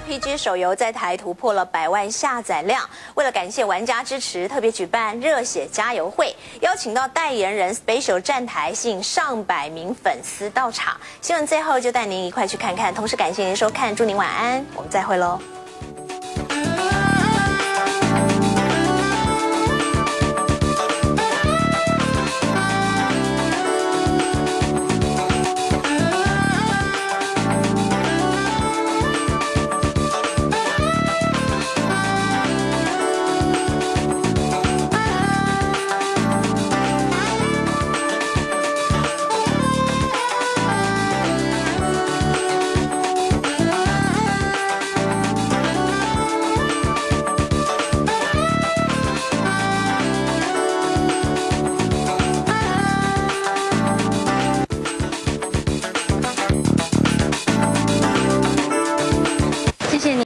RPG 手游在台突破了百万下载量，为了感谢玩家支持，特别举办热血加油会，邀请到代言人 Special 站台，吸引上百名粉丝到场。新闻最后就带您一块去看看，同时感谢您收看，祝您晚安，我们再会喽。